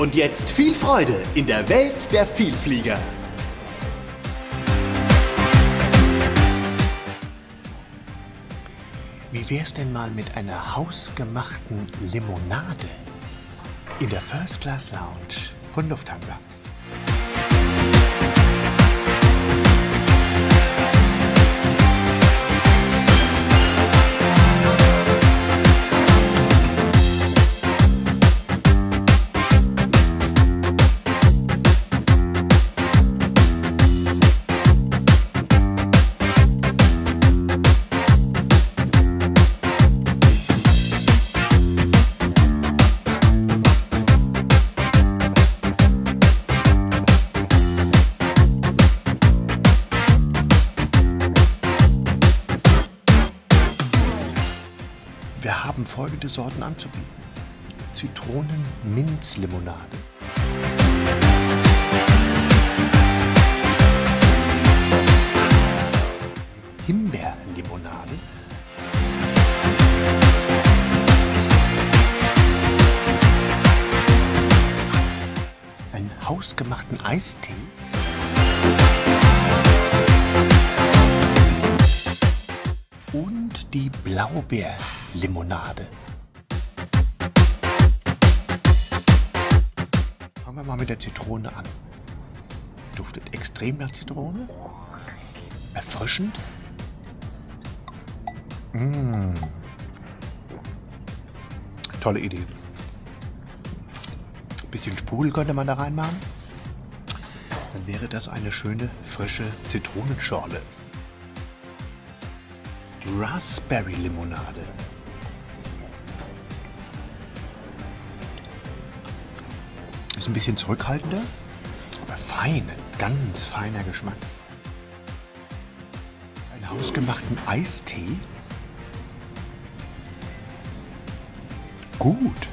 Und jetzt viel Freude in der Welt der Vielflieger. Wie wär's denn mal mit einer hausgemachten Limonade in der First Class Lounge von Lufthansa? Wir haben folgende Sorten anzubieten. Zitronen-Minz-Limonade. Himbeerlimonade. Einen hausgemachten Eistee. Und die Blaubeerlimonade. Fangen wir mal mit der Zitrone an. Duftet extrem nach Zitrone. Erfrischend. Mmh. Tolle Idee. Bisschen Sprudel könnte man da reinmachen. Dann wäre das eine schöne, frische Zitronenschorle. Raspberry Limonade. Ist ein bisschen zurückhaltender, aber fein, ganz feiner Geschmack. Einen hausgemachten Eistee. Gut.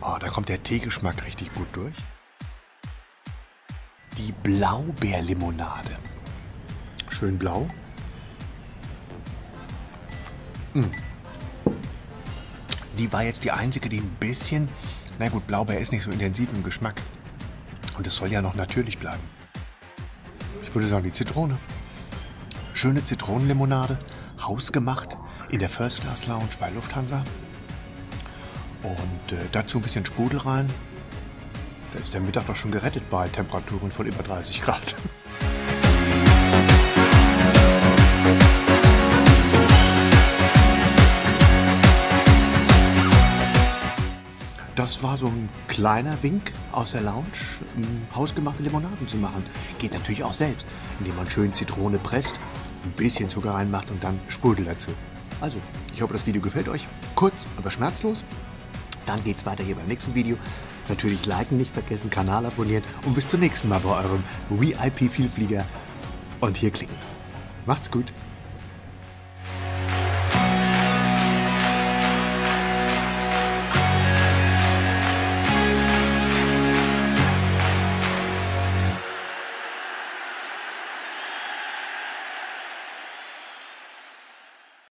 Oh, da kommt der Teegeschmack richtig gut durch die Blaubeerlimonade. Schön blau. Mm. Die war jetzt die einzige, die ein bisschen, na gut, Blaubeer ist nicht so intensiv im Geschmack. Und es soll ja noch natürlich bleiben. Ich würde sagen, die Zitrone. Schöne Zitronenlimonade, hausgemacht in der First Class Lounge bei Lufthansa. Und äh, dazu ein bisschen Sprudel rein, da ist der Mittag doch schon gerettet bei Temperaturen von über 30 Grad. Das war so ein kleiner Wink aus der Lounge, hausgemachte Limonaden zu machen. Geht natürlich auch selbst, indem man schön Zitrone presst, ein bisschen Zucker reinmacht und dann Sprudel dazu. Also, ich hoffe, das Video gefällt euch. Kurz, aber schmerzlos. Dann geht's weiter hier beim nächsten Video. Natürlich liken nicht vergessen, Kanal abonnieren und bis zum nächsten Mal bei eurem VIP-Vielflieger und hier klicken. Macht's gut!